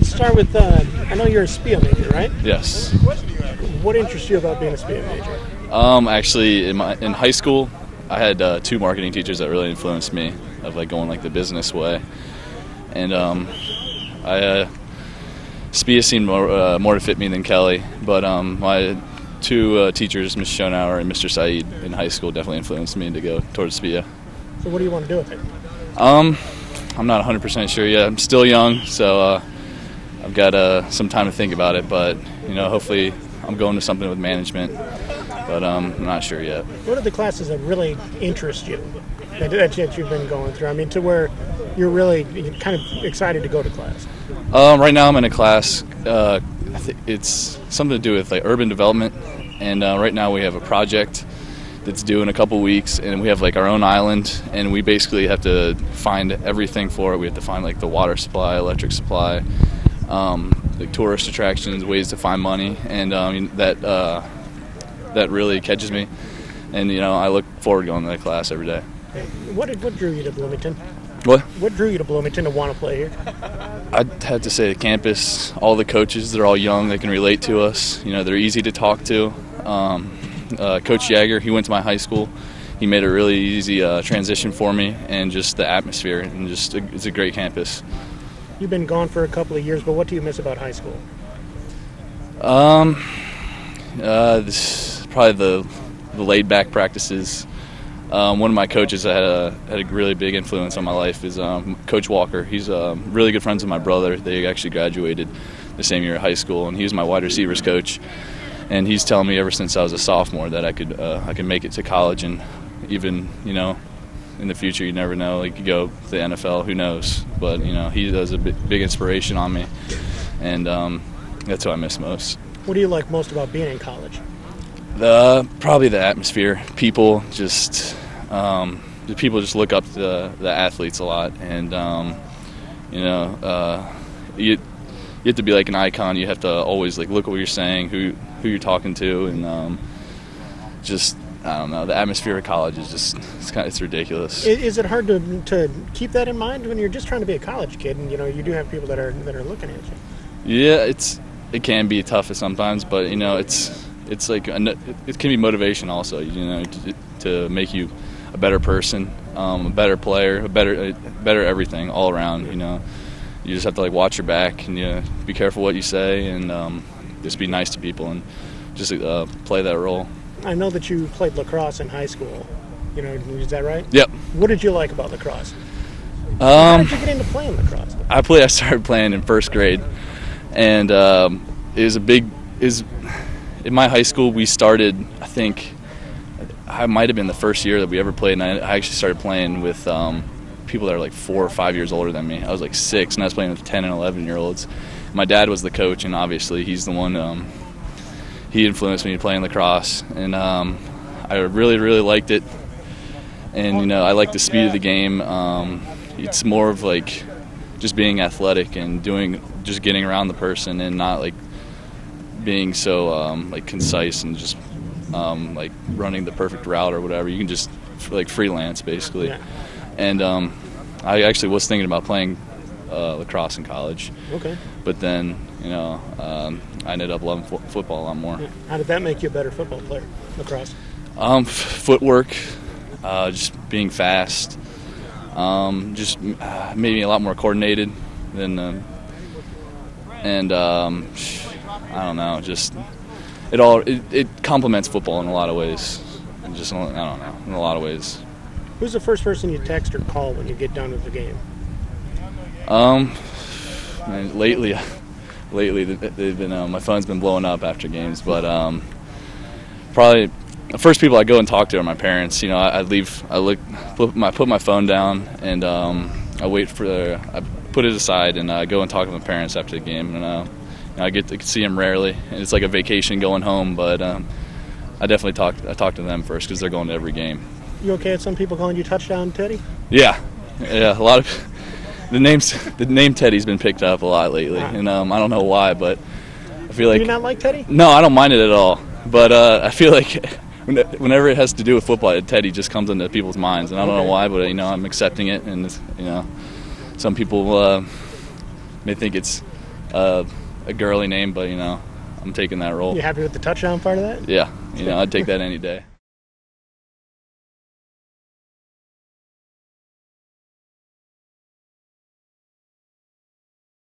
start with, uh, I know you're a SPEA major, right? Yes. What interests you about being a SPEA major? Um, actually, in my in high school, I had uh, two marketing teachers that really influenced me of like going like the business way, and um, I uh, SPEA seemed more uh, more to fit me than Kelley, but um, my two uh, teachers, Mr. Schonauer and Mr. Saeed, in high school definitely influenced me to go towards SPEA. So, what do you want to do with it? Um, I'm not 100% sure yet. I'm still young, so uh, I've got uh, some time to think about it. But you know, hopefully, I'm going to something with management. But um, I'm not sure yet. What are the classes that really interest you that, that you've been going through? I mean, to where you're really kind of excited to go to class. Um, right now, I'm in a class. Uh, it's something to do with like urban development, and uh, right now we have a project that's due in a couple weeks, and we have like our own island, and we basically have to find everything for it. We have to find like the water supply, electric supply, um, like tourist attractions, ways to find money, and um, that uh, that really catches me. And you know, I look forward to going to that class every day. What did, what drew you to Bloomington? What? What drew you to Bloomington to want to play here? I'd have to say the campus, all the coaches, they're all young, they can relate to us. You know, they're easy to talk to. Um, uh, Coach Jagger, he went to my high school. He made a really easy uh, transition for me, and just the atmosphere, and just a, it's a great campus. You've been gone for a couple of years, but what do you miss about high school? Um, uh, this, probably the the laid back practices. Um, one of my coaches that had a, had a really big influence on my life is um, Coach Walker. He's um, really good friends with my brother. They actually graduated the same year at high school, and he was my wide receivers coach and he's telling me ever since I was a sophomore that I could uh, I could make it to college and even you know in the future you never know he could go to the NFL who knows but you know he does a big, big inspiration on me and um, that's what I miss most. What do you like most about being in college? The probably the atmosphere, people just um, the people just look up to the, the athletes a lot and um, you know uh, you you have to be like an icon. You have to always like look at what you're saying, who who you're talking to, and um, just I don't know. The atmosphere of college is just it's kind of, it's ridiculous. Is it hard to to keep that in mind when you're just trying to be a college kid, and you know you do have people that are that are looking at you? Yeah, it's it can be tough sometimes, but you know it's it's like it can be motivation also. You know to, to make you a better person, um, a better player, a better better everything all around. You know you just have to like watch your back and you know, be careful what you say and um, just be nice to people and just uh, play that role. I know that you played lacrosse in high school. You know, is that right? Yep. What did you like about lacrosse? Um, How did you get into playing lacrosse? I play. I started playing in first grade, and um, it was a big. Is in my high school we started. I think I might have been the first year that we ever played, and I, I actually started playing with um, people that are like four or five years older than me. I was like six, and I was playing with 10 and 11 year olds. My dad was the coach, and obviously he's the one. Um, he influenced me playing lacrosse, and um, I really, really liked it. And you know, I like the speed of the game. Um, it's more of like just being athletic and doing, just getting around the person, and not like being so um, like concise and just um, like running the perfect route or whatever. You can just like freelance basically. Yeah. And um, I actually was thinking about playing uh, lacrosse in college. Okay. But then, you know, um, I ended up loving fo- football a lot more. How did that make you a better football player, lacrosse? Um, f- footwork, uh, just being fast, um, just uh, made me a lot more coordinated than, uh, and um, I don't know, just it all it, it complements football in a lot of ways. And just I don't know, in a lot of ways. Who's the first person you text or call when you get done with the game? Um, man, lately, lately they've been uh, my phone's been blowing up after games, but um, probably the first people I go and talk to are my parents. You know, I, I leave, I look, put my put my phone down, and um, I wait for the, I put it aside, and I go and talk to my parents after the game, and uh, you know, I get to see them rarely, and it's like a vacation going home, but um, I definitely talk I talk to them first because they're going to every game. You okay with some people calling you touchdown Teddy? Yeah, yeah. A lot of the names, the name Teddy's been picked up a lot lately, and um, I don't know why, but I feel like Do you not like Teddy? no, I don't mind it at all. But uh, I feel like whenever it has to do with football, Teddy just comes into people's minds, and I don't Okay. know why, but you know I'm accepting it, and you know some people uh, may think it's uh, a girly name, but you know, I'm taking that role. You happy with the touchdown part of that? Yeah, you know, I'd take that any day.